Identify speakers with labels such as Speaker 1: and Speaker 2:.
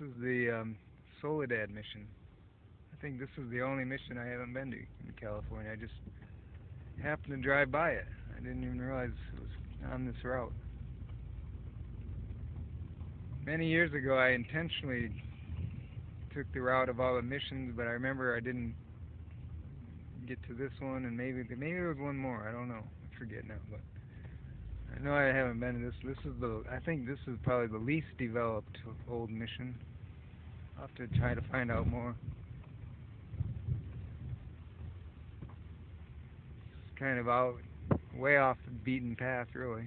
Speaker 1: is the um, Soledad mission. I think this is the only mission I haven't been to in California. I just happened to drive by it. I didn't even realize it was on this route. Many years ago, I intentionally took the route of all the missions, but I remember I didn't get to this one, and maybe maybe there was one more. I don't know. I forget now, but I know I haven't been to this. This is the I think this is probably the least developed old mission. I'll have to try to find out more. It's kind of out way off the beaten path, really.